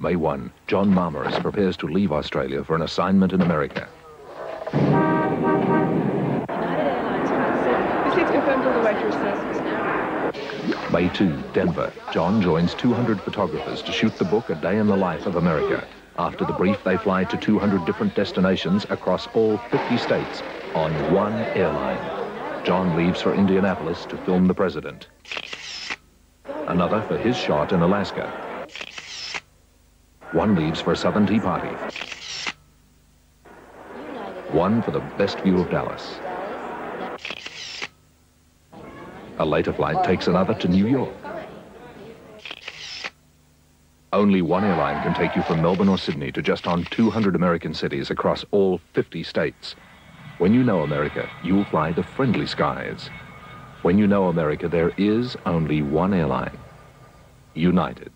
May 1, John Marmaras prepares to leave Australia for an assignment in America. May 2, Denver. John joins 200 photographers to shoot the book A Day in the Life of America. After the brief, they fly to 200 different destinations across all 50 states on one airline. John leaves for Indianapolis to film the president. Another for his shot in Alaska. One leaves for Southern Tea Party. One for the best view of Dallas. A later flight takes another to New York. Only one airline can take you from Melbourne or Sydney to just on 200 American cities across all 50 states. When you know America, you'll fly the friendly skies. When you know America, there is only one airline. United.